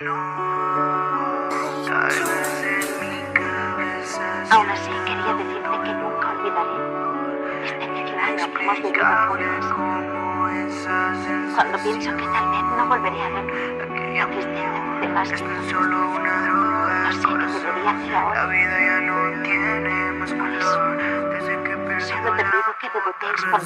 Aún así, quería decirte que nunca olvidaré este medio año que hemos vivido juntos. Cuando pienso que tal vez no volveré a ver la tristeza de más que no sé qué debería hacer ahora. Por eso, solo te pido que debutéis por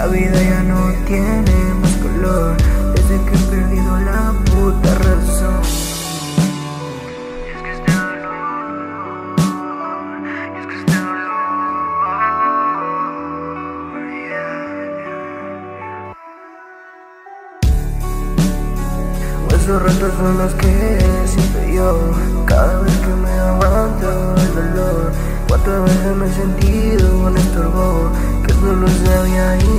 La vida ya no tiene más color. Desde que he perdido la puta razón. Es que este dolor, es que este dolor, Esos ratos son los que siento yo. Cada vez que me aguanto el dolor. Cuántas veces me he sentido un estorbo Que sabía no tiene más